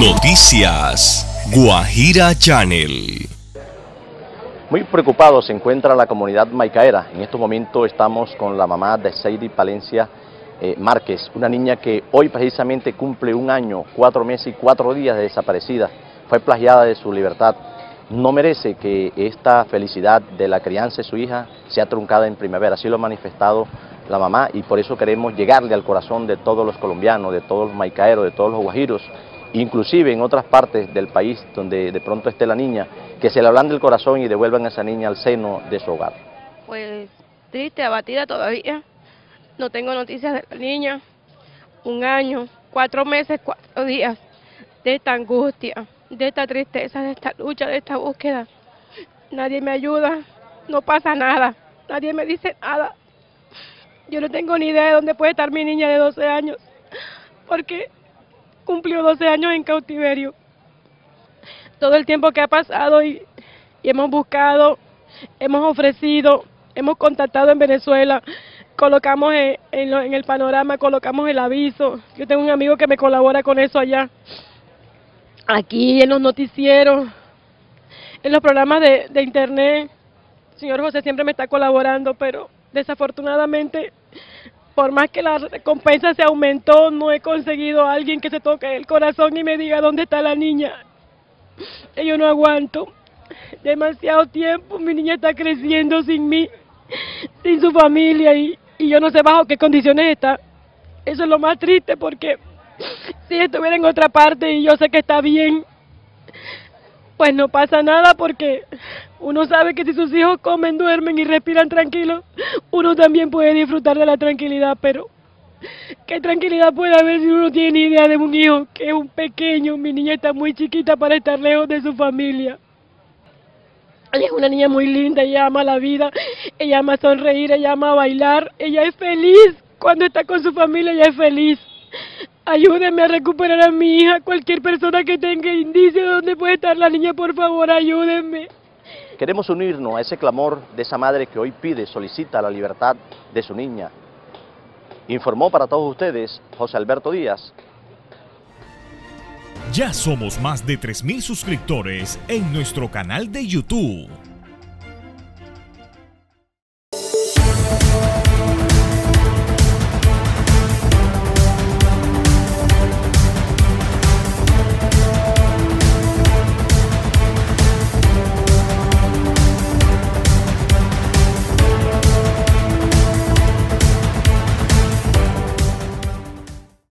Noticias Guajira Channel. Muy preocupado se encuentra la comunidad maicaera. En estos momentos estamos con la mamá de Seidi Palencia eh, Márquez, una niña que hoy precisamente cumple un año, cuatro meses y cuatro días de desaparecida. Fue plagiada de su libertad. No merece que esta felicidad de la crianza de su hija sea truncada en primavera. Así lo ha manifestado la mamá y por eso queremos llegarle al corazón de todos los colombianos, de todos los maicaeros, de todos los guajiros inclusive en otras partes del país donde de pronto esté la niña, que se le hablan del corazón y devuelvan a esa niña al seno de su hogar. Pues triste, abatida todavía. No tengo noticias de la niña. Un año, cuatro meses, cuatro días de esta angustia, de esta tristeza, de esta lucha, de esta búsqueda. Nadie me ayuda, no pasa nada, nadie me dice nada. Yo no tengo ni idea de dónde puede estar mi niña de 12 años, porque cumplió 12 años en cautiverio. Todo el tiempo que ha pasado y, hemos buscado, hemos ofrecido, hemos contactado en Venezuela, colocamos en, en, el panorama, colocamos el aviso. Yo tengo un amigo que me colabora con eso allá. Aquí en los noticieros, en los programas de, de internet. El señor José siempre me está colaborando, pero desafortunadamente por más que la recompensa se aumentó, no he conseguido a alguien que se toque el corazón y me diga dónde está la niña. Yo no aguanto. Demasiado tiempo, mi niña está creciendo sin mí, sin su familia y, y yo no sé bajo qué condiciones está. Eso es lo más triste porque si estuviera en otra parte y yo sé que está bien, pues no pasa nada porque uno sabe que si sus hijos comen, duermen y respiran tranquilos, uno también puede disfrutar de la tranquilidad, pero ¿qué tranquilidad puede haber si uno no tiene idea de un hijo que es un pequeño? Mi niña está muy chiquita para estar lejos de su familia. Es una niña muy linda, ella ama la vida, ella ama sonreír, ella ama bailar, ella es feliz. Cuando está con su familia, ella es feliz. Ayúdenme a recuperar a mi hija. Cualquier persona que tenga indicio de dónde puede estar la niña, por favor, ayúdenme. Queremos unirnos a ese clamor de esa madre que hoy pide, solicita la libertad de su niña. Informó para todos ustedes José Alberto Díaz. Ya somos más de 3.000 suscriptores en nuestro canal de YouTube.